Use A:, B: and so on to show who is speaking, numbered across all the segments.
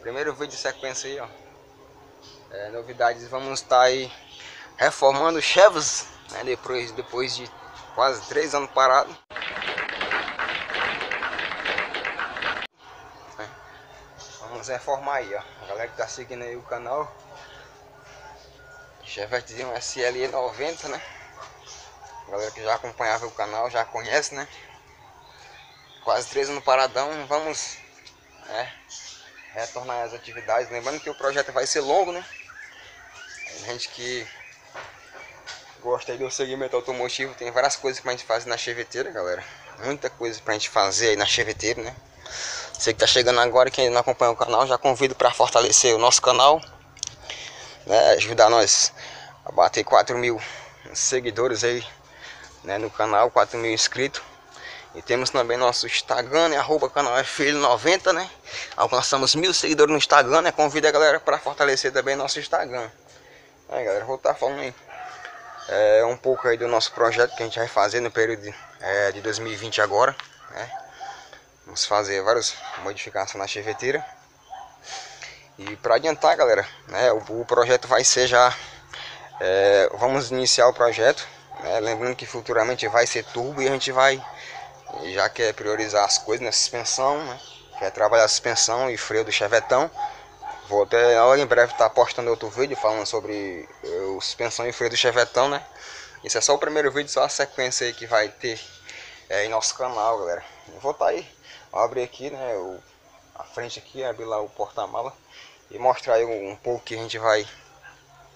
A: Primeiro vídeo de sequência aí, ó. É, novidades, vamos estar tá aí reformando o Chevs, né, depois, depois de quase três anos parado. É, vamos reformar aí, ó. A galera que tá seguindo aí o canal. Chevetezinho SLE 90, né? Galera que já acompanhava o canal já conhece, né? Quase três anos paradão, vamos é, retornar às atividades. Lembrando que o projeto vai ser longo, né? A gente que gosta aí do segmento automotivo, tem várias coisas pra gente fazer na cheveteira, galera. Muita coisa pra gente fazer aí na cheveteira, né? Você que tá chegando agora e que ainda não acompanha o canal, já convido para fortalecer o nosso canal. Né? Ajudar nós a bater 4 mil seguidores aí né? no canal, 4 mil inscritos. E temos também nosso Instagram, né? Arroba canal FL90, né? Alcançamos mil seguidores no Instagram, né? Convido a galera para fortalecer também nosso Instagram. Aí galera, vou estar falando aí é, um pouco aí do nosso projeto que a gente vai fazer no período de, é, de 2020 agora, né? Vamos fazer várias modificações na cheveteira. E para adiantar, galera, né, o, o, projeto vai ser já... É, vamos iniciar o projeto, né, lembrando que futuramente vai ser turbo e a gente vai... Já quer priorizar as coisas na suspensão, né? Quer trabalhar a suspensão e freio do chevetão. Vou até em breve estar tá postando outro vídeo falando sobre uh, suspensão e freio do chevetão, né? Esse é só o primeiro vídeo, só a sequência aí que vai ter é, em nosso canal, galera. Eu vou estar tá aí, abrir aqui, né, o, a frente aqui, abrir lá o porta-mala e mostrar aí um, um pouco que a gente vai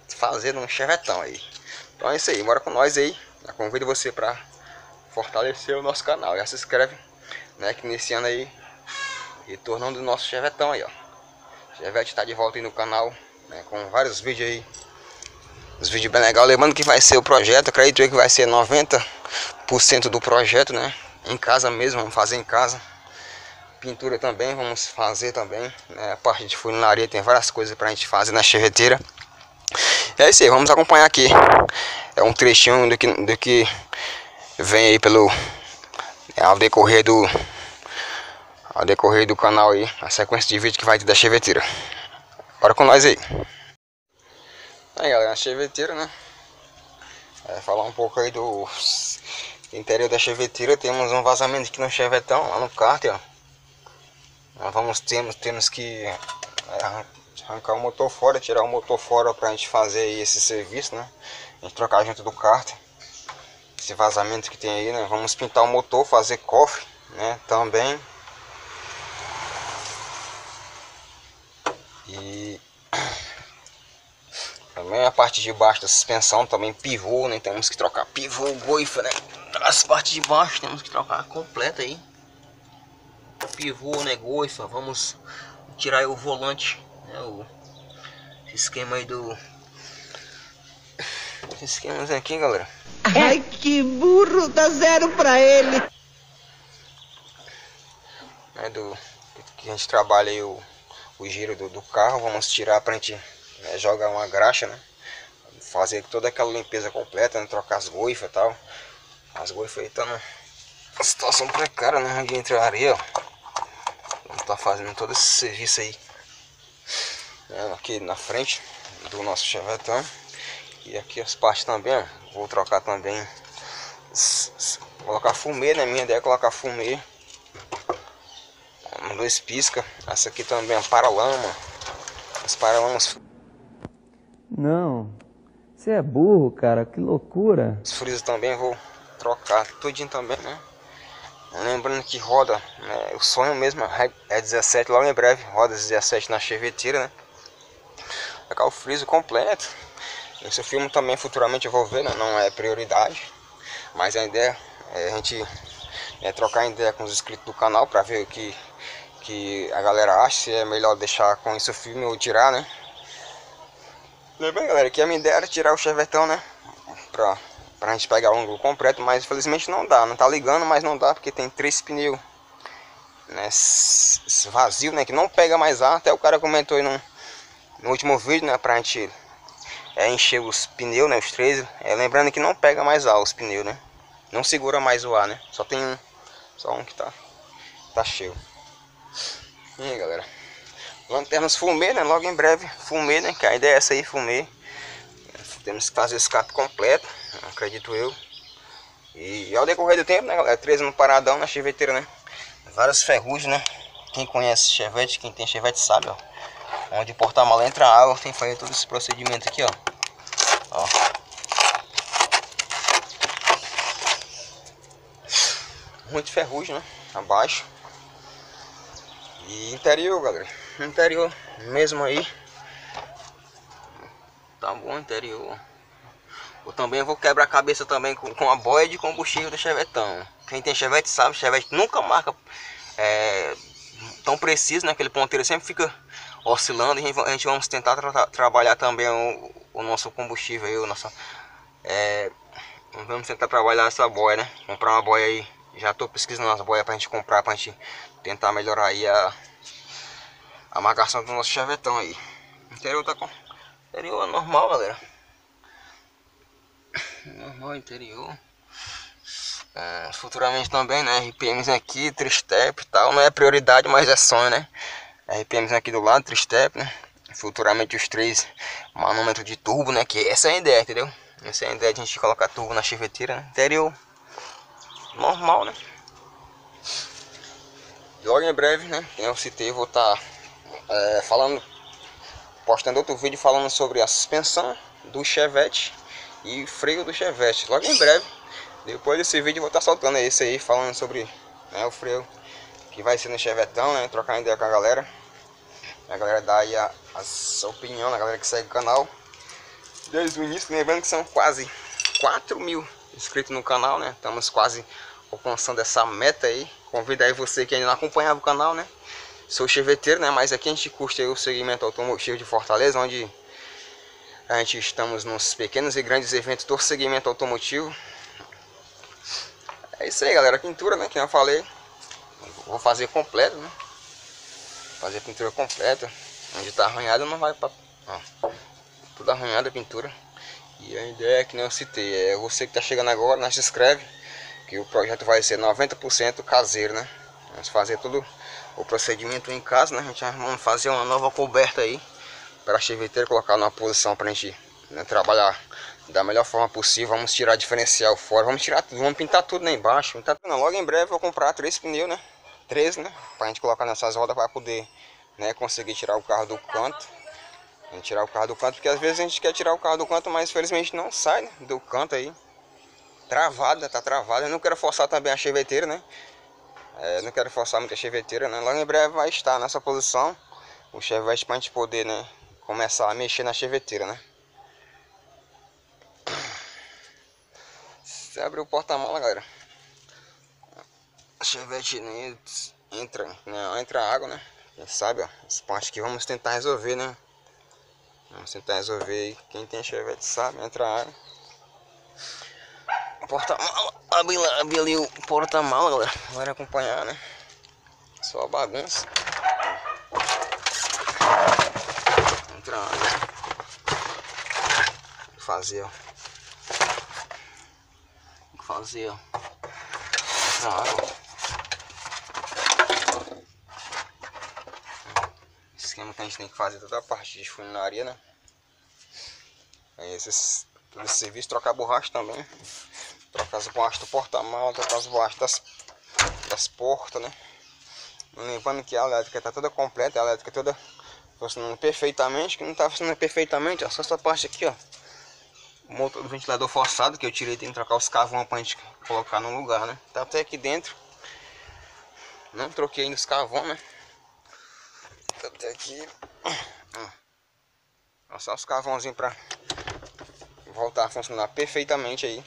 A: fazer no chevetão aí. Então é isso aí, bora com nós aí. Eu convido você para fortalecer o nosso canal. Já se inscreve, né, que nesse ano aí, retornando do nosso chevetão aí, ó. Chevette está de volta aí no canal, né, com vários vídeos aí. Os vídeos bem legais. Lembrando que vai ser o projeto, acredito que vai ser 90% do projeto, né? Em casa mesmo, vamos fazer em casa. Pintura também, vamos fazer também. Né? A parte de funilaria tem várias coisas pra gente fazer na cheveteira. É isso aí, vamos acompanhar aqui. É um trechinho do que, do que vem aí pelo ao decorrer do ao decorrer do canal aí, a sequência de vídeo que vai ter da cheveteira. Bora com nós aí. Aí galera, a cheveteira, né? É, falar um pouco aí do interior da cheveteira. Temos um vazamento aqui no chevetão, lá no cárter, ó. Nós vamos, temos, temos que é, arrancar o motor fora, tirar o motor fora pra gente fazer esse serviço, né? A gente trocar junto do cárter. Esse vazamento que tem aí, né? Vamos pintar o motor, fazer cofre, né? Também E também a parte de baixo da suspensão também pivô, né? Temos que trocar pivô, goifa, né? As partes de baixo temos que trocar completa aí. Pivô, né? Goifa. Vamos tirar o volante, né? O esquema aí do esse esquema aqui, galera.
B: Ai, que burro, dá zero pra ele.
A: É do que a gente trabalha aí o o giro do, do carro, vamos tirar para a gente né, jogar uma graxa, né? Fazer toda aquela limpeza completa, né? trocar as goifas e tal. As goifas aí estão numa situação precária, né? Onde entra a areia, ó. Vamos estar tá fazendo todo esse serviço aí. Né? Aqui na frente do nosso chevetão. E aqui as partes também, ó. Vou trocar também. Colocar fumê, né? Minha ideia é colocar fumê dois pisca. Essa aqui também é paralama. As paralamas.
C: Não. Você é burro, cara. Que loucura.
A: Os frisos também vou trocar tudinho também, né? Lembrando que roda, né? o sonho mesmo é 17 logo em breve, roda 17 na cheveteira, né? O friso completo. Esse filme também futuramente eu vou ver, né? não é prioridade. Mas a ideia é a gente é, trocar ideia com os inscritos do canal para ver o que que a galera acha, se é melhor deixar com o filme ou tirar, né? Lembrando, galera, que a minha ideia era tirar o chevetão, né? Pra, pra gente pegar o ângulo completo, mas infelizmente não dá. Não tá ligando, mas não dá porque tem três pneus né, vazio, né? Que não pega mais ar. Até o cara comentou aí no, no último vídeo, né? Pra gente é encher os pneus, né? Os três. É, lembrando que não pega mais ar os pneus, né? Não segura mais o ar, né? Só tem um. Só um que tá, tá cheio. E aí, galera. Lanternas fumê, né? Logo em breve, fumê, né? Que a ideia é essa aí, fumê. Temos que fazer o escape completo, acredito eu. E ao decorrer do tempo, né, galera? 13 no paradão, na cheveteira, né? Várias ferrugens, né? Quem conhece chevette, quem tem chevette sabe, ó. Onde o porta-mala entra água, tem que fazer todo esse procedimento aqui, ó. Ó. Muito ferrugem, né? Abaixo. E interior, galera. Interior mesmo aí. Tá bom interior. Eu também vou quebrar a cabeça também com, com a boia de combustível do chevetão. Quem tem chevette sabe, chevette nunca marca é, tão preciso, né? Aquele ponteiro sempre fica oscilando. E a gente vamos tentar tra trabalhar também o, o, nosso combustível aí, o nosso, é, vamos tentar trabalhar essa boia, né? Comprar uma boia aí. Já estou pesquisando as boias pra gente comprar, pra gente tentar melhorar aí a, a marcação do nosso chevetão aí. O interior tá com. Interior é normal, galera. Normal interior. É, futuramente também, né? RPMs aqui, tristep e tal. Não é prioridade, mas é sonho, né? RPMs aqui do lado, tristep, né? Futuramente os três manômetros de turbo, né? Que essa é a ideia, entendeu? Essa é a ideia de a gente colocar turbo na chiveteira, né? Interior normal, né? Logo em breve, né? Eu citei, vou estar tá, é, falando, postando outro vídeo falando sobre a suspensão do Chevette e freio do Chevette. Logo em breve depois desse vídeo vou estar tá soltando esse aí, falando sobre né, o freio que vai ser no Chevetão, né? Trocar ideia com a galera. A galera dá aí a, a sua opinião, a galera que segue o canal. Desde o início, lembrando que são quase 4 mil inscritos no canal, né? Estamos quase alcançando essa meta aí. Convido aí você que ainda não acompanhava o canal, né? Sou cheveteiro, né? Mas aqui a gente curte o segmento automotivo de Fortaleza, onde a gente estamos nos pequenos e grandes eventos do segmento automotivo. É isso aí, galera. Pintura, né? Que eu falei. Vou fazer completo, né? Fazer pintura completa. Onde tá arranhado não vai pra... Ó, tudo arranhado a pintura. E a ideia é que nem eu citei. É você que tá chegando agora, não se inscreve. Que o projeto vai ser 90% caseiro, né? Vamos fazer tudo o procedimento em casa, né? A gente vai fazer uma nova coberta aí. Para a chiveteira colocar numa posição pra gente né, trabalhar da melhor forma possível. Vamos tirar diferencial fora, vamos tirar tudo, vamos pintar tudo lá embaixo. Pintar tudo. Logo em breve eu vou comprar três pneus, né? Três, né? Pra gente colocar nessas rodas para poder né, conseguir tirar o carro do canto. Tirar o carro do canto, porque às vezes a gente quer tirar o carro do canto, mas infelizmente não sai né, do canto aí. Travada, tá travada. Eu não quero forçar também a cheveteira, né? É, não quero forçar muito a cheveteira, né? Logo em breve vai estar nessa posição o chevette pra gente poder, né? Começar a mexer na cheveteira, né? Você abre o porta-mala, galera. A Chevette entra, né? entra água, né? Quem sabe, ó, as partes que vamos tentar resolver, né? Vamos tentar resolver. Quem tem Chevette sabe, entra água. Porta-mala, abre, abre ali o porta-mala, galera. Vai acompanhar, né? Só bagunça. Entra água. Fazer, ó fazer, ó. Na água. Esquema que a gente tem que fazer toda a parte de funilaria, né? Aí esses, serviço, trocar borracha também. Trocar as borrachas do porta-mal, trocar as borrachas das, das portas, né? Lembrando que a elétrica está toda completa, a elétrica toda funcionando perfeitamente, que não está funcionando perfeitamente, ó, só essa parte aqui, ó motor do ventilador forçado que eu tirei, tem que trocar os cavão pra gente colocar no lugar, né? Tá até aqui dentro. Não troquei ainda os cavão, né? Tá até aqui. Ó, só os cavãozinhos pra voltar a funcionar perfeitamente aí.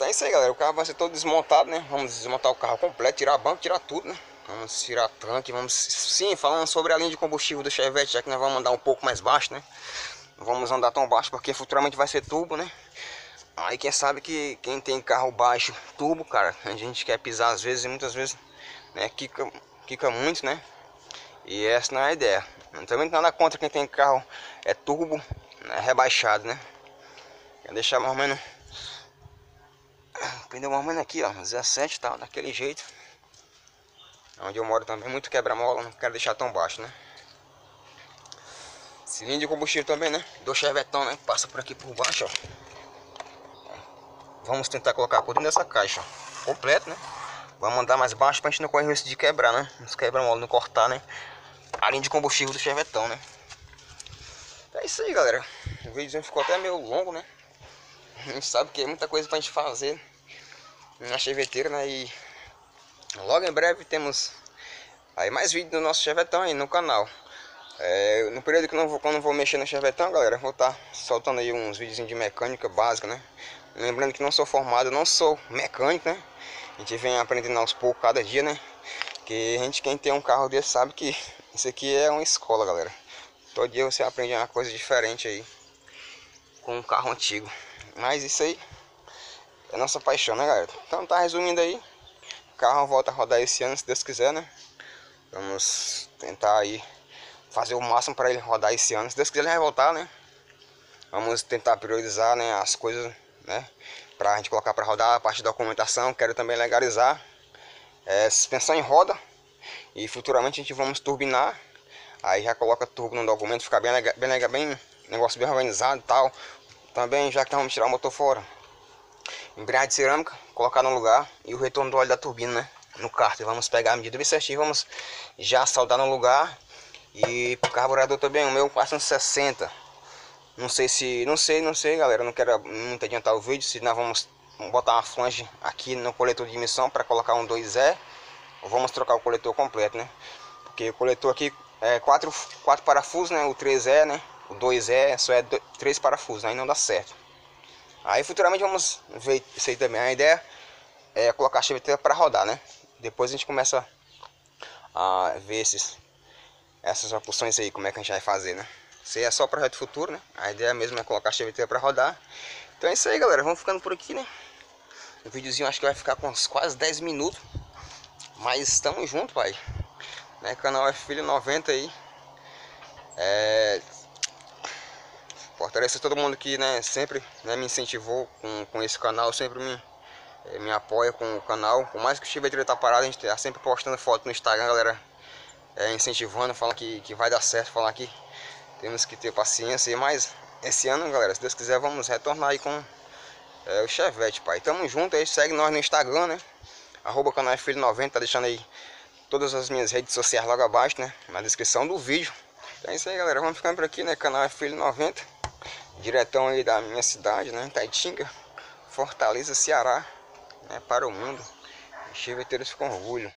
A: É isso aí, galera. O carro vai ser todo desmontado, né? Vamos desmontar o carro completo, tirar banco, tirar tudo, né? Vamos tirar tanque, vamos... Sim, falando sobre a linha de combustível do Chevette, já que nós vamos andar um pouco mais baixo, né? Não vamos andar tão baixo porque futuramente vai ser turbo, né? Aí quem sabe que quem tem carro baixo, turbo, cara, a gente quer pisar às vezes e muitas vezes, né, quica, quica muito, né? E essa não é a ideia. Não também nada contra quem tem carro é turbo, né, rebaixado, né? Quer deixar mais ou menos pneu mais ou menos aqui, ó, 17 tal, daquele jeito. Onde eu moro também, muito quebra-mola, não quero deixar tão baixo, né? Cilindro de combustível também, né? Do chevetão, né? Passa por aqui por baixo, ó. Vamos tentar colocar por dentro dessa caixa. Completo, né? Vamos andar mais baixo pra gente não correr risco de quebrar, né? Não quebra-mola, não cortar, né? A linha de combustível do chevetão, né? É isso aí, galera. O vídeo ficou até meio longo, né? A gente sabe que é muita coisa pra gente fazer na cheveteira, né? E logo em breve temos aí mais vídeos do nosso chevetão aí no canal. É, no período que não vou, quando não vou mexer no chevetão, galera, vou estar tá soltando aí uns vídeos de mecânica básica, né? Lembrando que não sou formado, não sou mecânico, né? A gente vem aprendendo aos poucos cada dia, né? Que a gente, quem tem um carro desse, sabe que isso aqui é uma escola, galera. Todo dia você aprende uma coisa diferente aí com um carro antigo. Mas isso aí é nossa paixão, né, galera? Então tá resumindo aí. O carro volta a rodar esse ano, se Deus quiser, né? Vamos tentar aí fazer o máximo para ele rodar esse ano. Se Deus quiser, ele vai voltar, né? Vamos tentar priorizar, né, as coisas, né? Pra gente colocar para rodar a parte da documentação. Quero também legalizar é, suspensão em roda. E futuramente a gente vamos turbinar. Aí já coloca turbo no documento, ficar bem legal, bem legal, bem negócio bem organizado e tal. Também já que vamos tirar o motor fora. Embreagem de cerâmica, colocar no lugar e o retorno do óleo da turbina, né? No cárter. Vamos pegar a medida bem certinho, vamos já soldar no lugar. E carburador também, o meu 460. Não sei se, não sei, não sei, galera, não quero muito adiantar o vídeo, se nós vamos botar uma flange aqui no coletor de emissão para colocar um 2E ou vamos trocar o coletor completo, né? Porque o coletor aqui é quatro, quatro parafusos, né? O 3E, né? O 2E só é dois, três parafusos, aí não dá certo. Aí futuramente vamos ver isso aí também. A ideia é colocar a chaveteira para rodar, né? Depois a gente começa a ver esses, essas opções aí, como é que a gente vai fazer, né? Isso aí é só projeto futuro, né? A ideia mesmo é colocar a chaveteira para rodar. Então é isso aí, galera. Vamos ficando por aqui, né? O videozinho acho que vai ficar com uns quase 10 minutos. Mas estamos juntos, pai. Né? Canal F Filho 90 aí. É... Fortalece todo mundo que né, sempre né, me incentivou com, com esse canal, sempre me, é, me apoia com o canal. Por mais que o Chiveteiro tá parado, a gente tá sempre postando foto no Instagram, galera. É, incentivando, falando que, que vai dar certo, falando que temos que ter paciência. Mas esse ano, galera, se Deus quiser, vamos retornar aí com é, o Chevette, pai. Tamo junto aí, segue nós no Instagram, né? arroba canal Filho 90, tá deixando aí todas as minhas redes sociais logo abaixo, né? Na descrição do vídeo. Então é isso aí, galera. Vamos ficando por aqui, né? Canal Filho 90. Diretão aí da minha cidade, né? Taitinga, Fortaleza, Ceará, né? Para o mundo. Chiveteiros com orgulho.